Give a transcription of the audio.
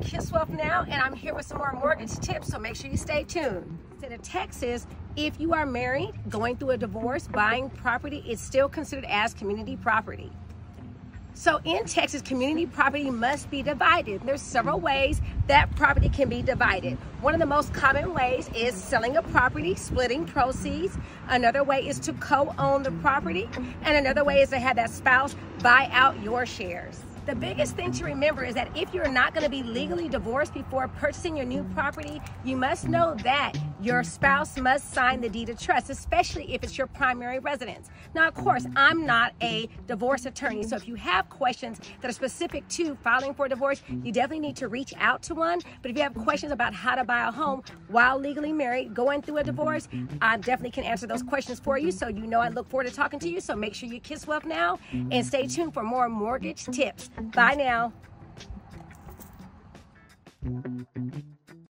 Kiss Wealth now, and I'm here with some more mortgage tips, so make sure you stay tuned. State of Texas, if you are married, going through a divorce, buying property, is still considered as community property. So in Texas, community property must be divided. There's several ways that property can be divided. One of the most common ways is selling a property, splitting proceeds. Another way is to co-own the property. And another way is to have that spouse buy out your shares. The biggest thing to remember is that if you're not going to be legally divorced before purchasing your new property, you must know that your spouse must sign the deed of trust, especially if it's your primary residence. Now, of course, I'm not a divorce attorney, so if you have questions that are specific to filing for divorce, you definitely need to reach out to one. But if you have questions about how to buy a home while legally married, going through a divorce, I definitely can answer those questions for you. So you know I look forward to talking to you. So make sure you kiss wealth now and stay tuned for more mortgage tips. Bye now.